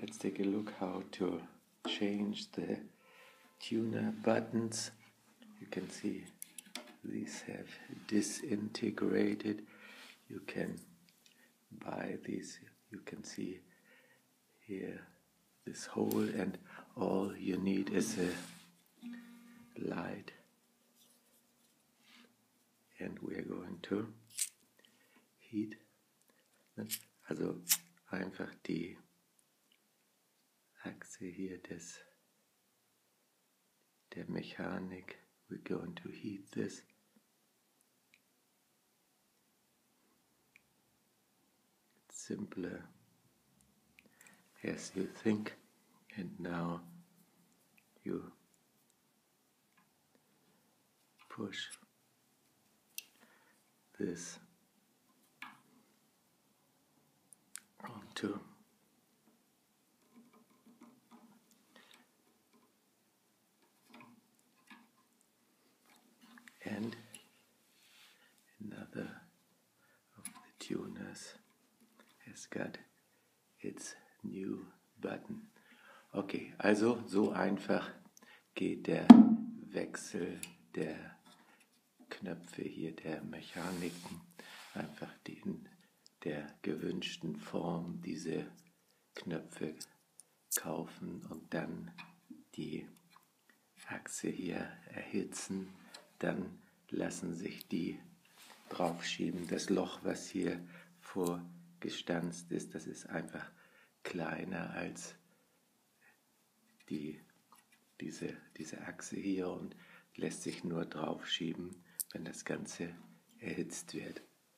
let's take a look how to change the tuner buttons. You can see these have disintegrated. You can buy these. You can see here this hole and all you need is a light and we are going to heat also einfach die Achse hier des der Mechanik we're going to heat this. It's simpler. As you think and now you push this onto and another of the tuners has got its new button. Okay, also so einfach geht der Wechsel der Knöpfe hier, der Mechaniken, einfach in der gewünschten Form diese Knöpfe kaufen und dann die Achse hier erhitzen, dann lassen sich die draufschieben. Das Loch, was hier vorgestanzt ist, das ist einfach kleiner als die, diese, diese Achse hier und lässt sich nur draufschieben, wenn das Ganze erhitzt wird.